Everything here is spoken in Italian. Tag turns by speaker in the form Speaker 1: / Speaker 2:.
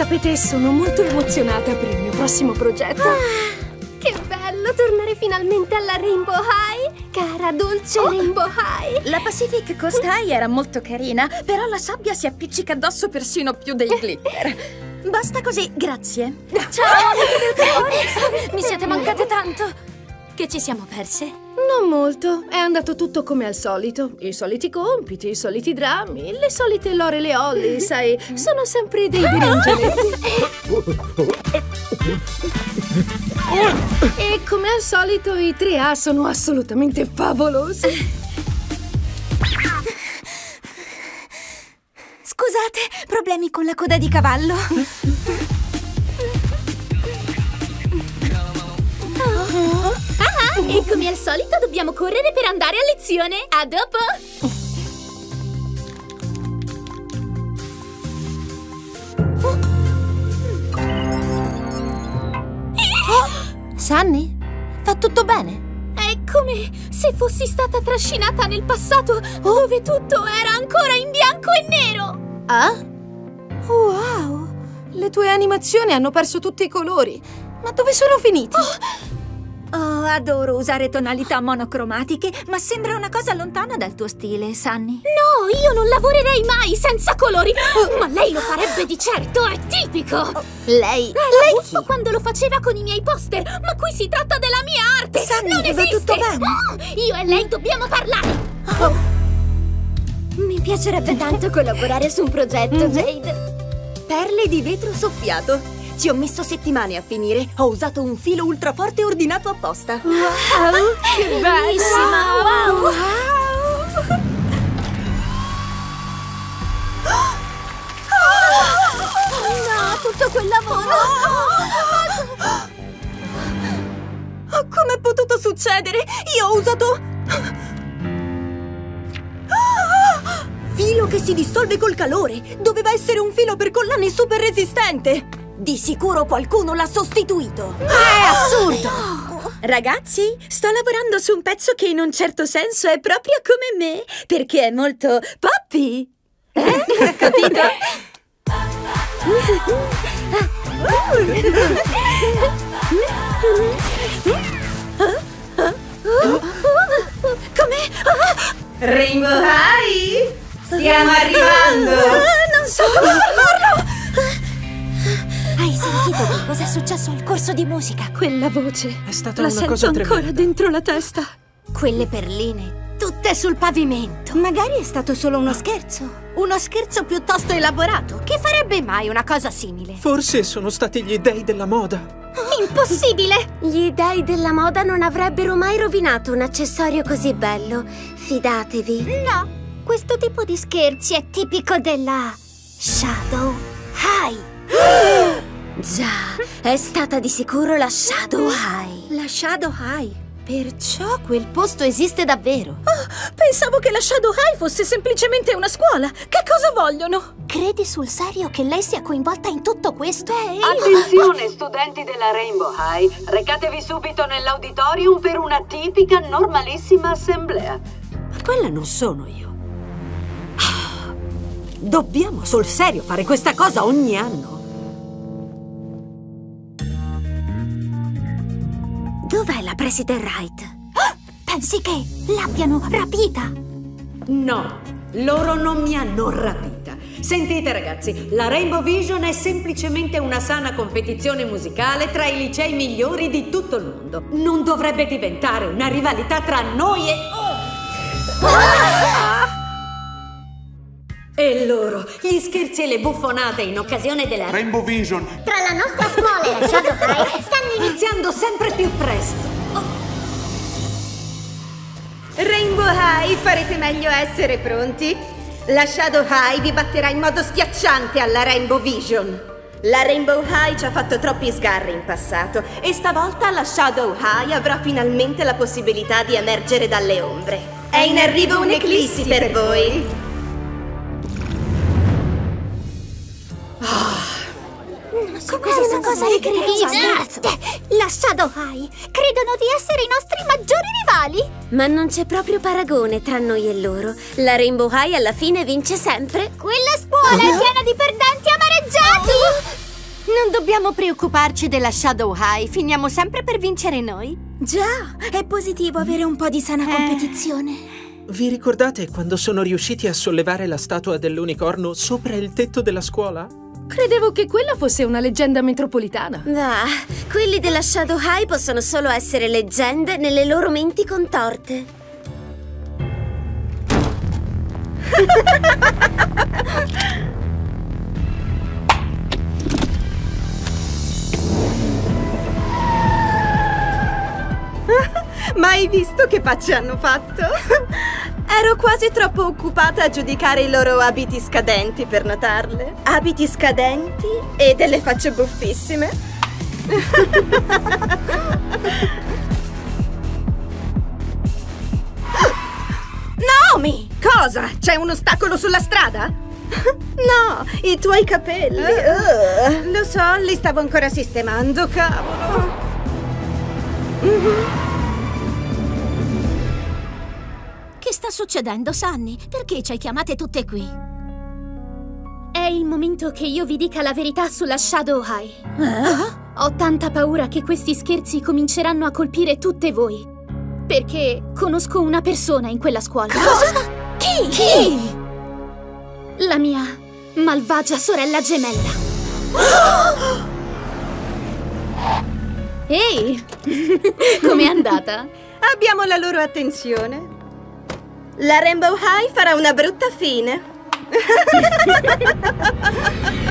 Speaker 1: sapete, sono molto emozionata per il mio prossimo progetto. Ah,
Speaker 2: che bello tornare finalmente alla Rainbow High! Cara, dolce oh. Rainbow High!
Speaker 3: La Pacific Coast High era molto carina, però la sabbia si appiccica addosso persino più dei glitter. Basta così, grazie.
Speaker 2: Ciao! Mi siete mancate tanto!
Speaker 3: Che ci siamo perse?
Speaker 1: Non molto. È andato tutto come al solito. I soliti compiti, i soliti drammi, le solite Lore le Holly, sai, sono sempre dei biringenetti. e come al solito i 3A sono assolutamente favolosi.
Speaker 3: Scusate, problemi con la coda di cavallo?
Speaker 2: E come al solito dobbiamo correre per andare a lezione! A dopo!
Speaker 3: Oh, Sunny? Va tutto bene?
Speaker 2: È come se fossi stata trascinata nel passato dove tutto era ancora in bianco e nero!
Speaker 3: Ah?
Speaker 1: Wow! Le tue animazioni hanno perso tutti i colori! Ma dove sono finiti?
Speaker 3: Oh, Oh, adoro usare tonalità monocromatiche, ma sembra una cosa lontana dal tuo stile, Sunny.
Speaker 2: No, io non lavorerei mai senza colori! Ma lei lo farebbe di certo, è tipico! Oh,
Speaker 3: lei?
Speaker 2: Lei chi? quando lo faceva con i miei poster, ma qui si tratta della mia arte!
Speaker 3: Sunny,
Speaker 2: non esiste!
Speaker 3: va tutto bene?
Speaker 2: Oh, io e lei dobbiamo parlare!
Speaker 3: Oh. Mi piacerebbe tanto collaborare su un progetto, mm -hmm. Jade.
Speaker 4: Perle di vetro soffiato. Ci ho messo settimane a finire. Ho usato un filo ultraforte ordinato apposta.
Speaker 1: Wow, che bellissima!
Speaker 2: Wow! wow.
Speaker 3: no, tutto quel lavoro!
Speaker 4: Oh, Com'è potuto succedere? Io ho usato... Filo che si dissolve col calore! Doveva essere un filo per collane super resistente! Di sicuro qualcuno l'ha sostituito!
Speaker 3: È assurdo!
Speaker 4: No. Ragazzi, sto lavorando su un pezzo che in un certo senso è proprio come me, perché è molto poppy! Eh? Capito? Come?
Speaker 5: Rainbow High! Stiamo arrivando!
Speaker 4: Non so come
Speaker 3: sentito che cosa è successo al corso di musica?
Speaker 1: Quella voce.
Speaker 6: È stata
Speaker 1: la
Speaker 6: una cosa
Speaker 1: tremenda.
Speaker 6: ancora
Speaker 1: tremenda. dentro la testa.
Speaker 3: Quelle perline, tutte sul pavimento.
Speaker 4: Magari è stato solo uno scherzo.
Speaker 3: Uno scherzo piuttosto elaborato. Che farebbe mai una cosa simile?
Speaker 6: Forse sono stati gli dei della moda.
Speaker 2: Impossibile!
Speaker 7: Gli dei della moda non avrebbero mai rovinato un accessorio così bello. Fidatevi.
Speaker 2: No, questo tipo di scherzi è tipico della Shadow High.
Speaker 7: Già, è stata di sicuro la Shadow High.
Speaker 3: La Shadow High? Perciò quel posto esiste davvero?
Speaker 4: Oh, pensavo che la Shadow High fosse semplicemente una scuola. Che cosa vogliono?
Speaker 2: Credi sul serio che lei sia coinvolta in tutto questo?
Speaker 8: Beh, io... Attenzione, studenti della Rainbow High. Recatevi subito nell'auditorium per una tipica, normalissima assemblea.
Speaker 4: Ma quella non sono io. Dobbiamo sul serio fare questa cosa ogni anno.
Speaker 7: Dov'è la President Wright?
Speaker 2: Pensi che l'abbiano rapita?
Speaker 4: No, loro non mi hanno rapita. Sentite ragazzi, la Rainbow Vision è semplicemente una sana competizione musicale tra i licei migliori di tutto il mondo. Non dovrebbe diventare una rivalità tra noi e... Ah! E loro, gli scherzi e le buffonate in occasione della
Speaker 9: Rainbow Vision
Speaker 2: Tra la nostra scuola e la Shadow High stanno
Speaker 4: iniziando sempre più presto oh.
Speaker 5: Rainbow High, farete meglio a essere pronti? La Shadow High vi batterà in modo schiacciante alla Rainbow Vision la Rainbow High ci ha fatto troppi sgarri in passato e stavolta la Shadow High avrà finalmente la possibilità di emergere dalle ombre. È in arrivo un'eclissi per voi!
Speaker 2: So cosa, cosa, cosa incredibile! La Shadow High credono di essere i nostri maggiori rivali!
Speaker 7: Ma non c'è proprio paragone tra noi e loro. La Rainbow High alla fine vince sempre.
Speaker 2: Quella scuola è piena di perdenti amareggiati!
Speaker 10: Non dobbiamo preoccuparci della Shadow High, finiamo sempre per vincere noi.
Speaker 3: Già, è positivo avere un po' di sana competizione.
Speaker 6: Vi ricordate quando sono riusciti a sollevare la statua dell'unicorno sopra il tetto della scuola?
Speaker 1: Credevo che quella fosse una leggenda metropolitana.
Speaker 7: Ah, quelli della Shadow High possono solo essere leggende nelle loro menti contorte.
Speaker 5: Mai visto che facce hanno fatto? Ero quasi troppo occupata a giudicare i loro abiti scadenti per notarle. Abiti scadenti e delle facce buffissime. Naomi! Cosa? C'è un ostacolo sulla strada? No, i tuoi capelli. Ugh. Lo so, li stavo ancora sistemando, cavolo.
Speaker 10: Che sta succedendo, Sunny? Perché ci hai chiamate tutte qui?
Speaker 2: È il momento che io vi dica la verità sulla Shadow High. Ho tanta paura che questi scherzi cominceranno a colpire tutte voi. Perché conosco una persona in quella scuola.
Speaker 10: Cosa? Chi? Chi?
Speaker 2: La mia malvagia sorella gemella. Ehi! Com'è andata?
Speaker 5: Abbiamo la loro attenzione. La Rainbow High farà una brutta fine.